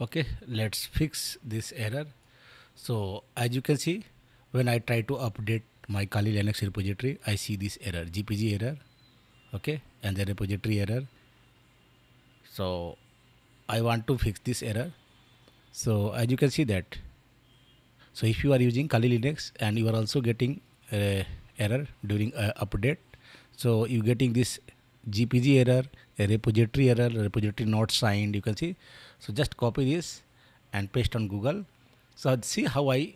okay let's fix this error. So as you can see when I try to update my Kali Linux repository I see this error GPG error okay and the repository error. So I want to fix this error. So as you can see that so if you are using Kali Linux and you are also getting uh, error during uh, update so you getting this GPG error a repository error repository not signed you can see. So just copy this and paste on Google. So see how I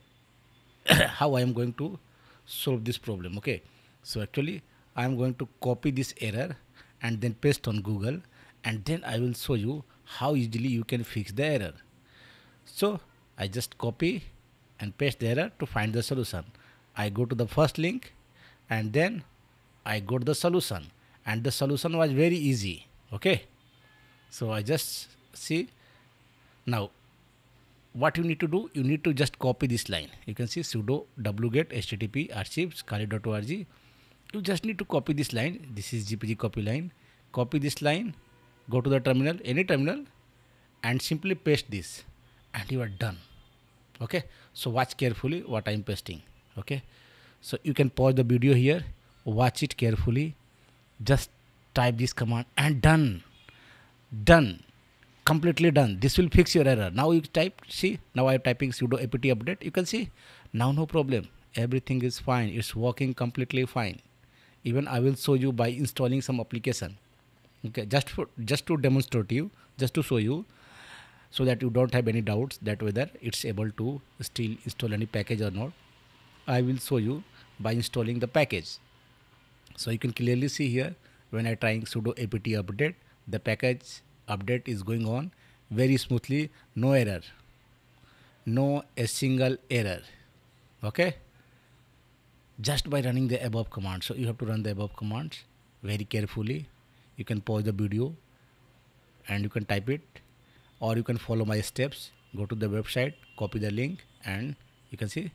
how I am going to solve this problem okay? So actually I am going to copy this error and then paste on Google and then I will show you how easily you can fix the error. So I just copy and paste the error to find the solution. I go to the first link and then I go to the solution and the solution was very easy okay? So I just see now what you need to do you need to just copy this line. You can see sudo wget http archives kali.org you just need to copy this line. This is gpg copy line. Copy this line go to the terminal any terminal and simply paste this and you are done okay? So watch carefully what i'm pasting okay? So you can pause the video here watch it carefully just type this command and done. Done. Completely done. This will fix your error. Now you type see now i'm typing sudo apt update. You can see now no problem. Everything is fine. It's working completely fine. Even i will show you by installing some application. Okay just for just to demonstrate you just to show you so that you don't have any doubts that whether it's able to still install any package or not. I will show you by installing the package so you can clearly see here when i trying sudo apt update the package update is going on very smoothly. No error. No a single error. Okay? Just by running the above command so you have to run the above commands very carefully. You can pause the video and you can type it or you can follow my steps. Go to the website copy the link and you can see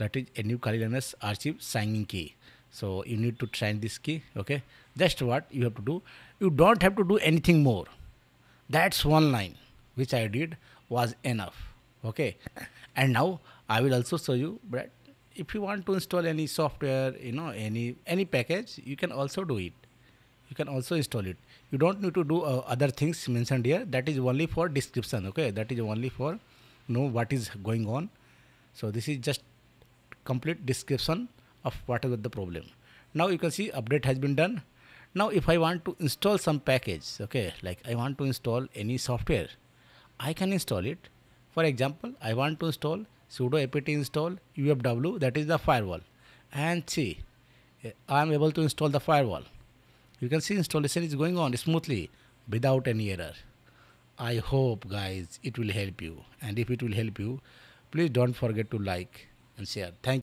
that is a new Kali Linux archive signing key. So you need to sign this key okay? Just what you have to do you don't have to do anything more. That's one line which i did was enough okay? And now i will also show you but if you want to install any software you know any any package you can also do it. You can also install it. You don't need to do uh, other things mentioned here. That is only for description okay? That is only for know what is going on. So this is just complete description of whatever the problem. Now you can see update has been done. Now if i want to install some package okay like i want to install any software i can install it. For example i want to install sudo apt install ufw that is the firewall. And see i am able to install the firewall. You can see installation is going on smoothly without any error. I hope guys it will help you. And if it will help you please don't forget to like and share. Thank